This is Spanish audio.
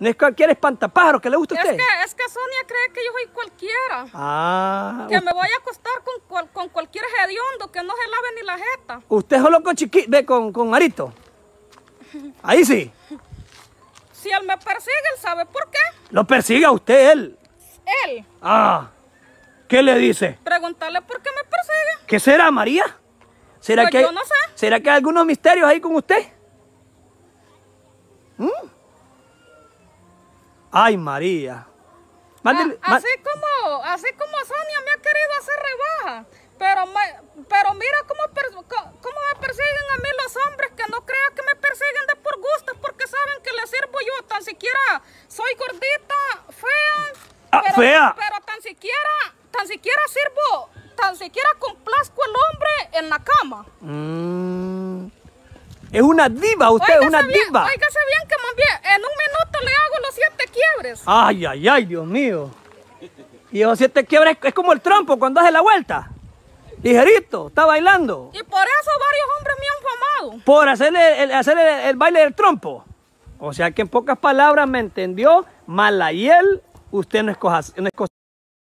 No es cualquier espantapájaro que le gusta a Es usted. que, es que Sonia cree que yo soy cualquiera. Ah, Que me voy a acostar con, con cualquier hediondo que no se lave ni la jeta. usted solo con chiqui, ve con, con Marito. Ahí sí. Si él me persigue, él sabe por qué. Lo persigue a usted él. Él. Ah. ¿Qué le dice? Preguntarle por qué me persigue. ¿Qué será, María? ¿Será Pues que yo no sé. ¿Será que hay algunos misterios ahí con usted? ¿Mm? Ay, María. Mándele- Ah, así como, así como Sonia me ha querido hacer rebaja. Pero, me- pero mira cómo, cómo me persiguen a mí los hombres que no crean que me persiguen de por gusto porque saben que les sirvo yo. Tan siquiera soy gordita, fea. Ah, pero, fea. Pero tan siquiera, tan siquiera sirvo, tan siquiera complazco al hombre en la cama. Mm. Es una diva, usted es una bien, diva. óigase bien que más bien en un minuto le hago los siete quiebres. Ay, ay, ay, Dios mío. Y o si te quiebra, es, como el trompo cuando hace la vuelta. Ligerito, está bailando. Y por eso varios hombres me han famado. Por hacerle el, hacerle el baile del trompo. O sea que en pocas palabras me entendió, Malayel, usted no es cosa, no es cosa